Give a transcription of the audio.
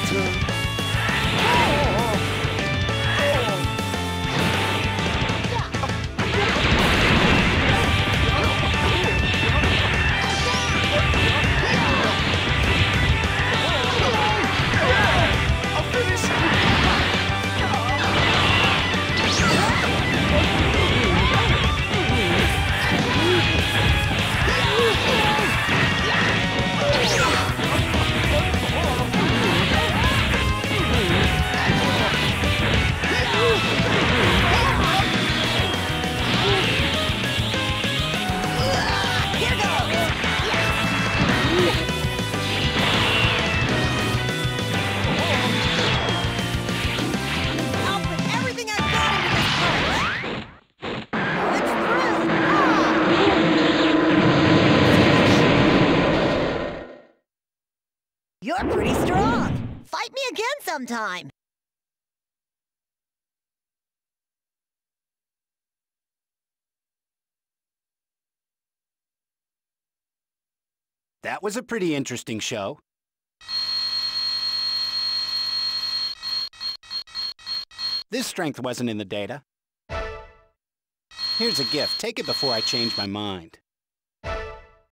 my sometime. That was a pretty interesting show. This strength wasn't in the data. Here's a gift. Take it before I change my mind.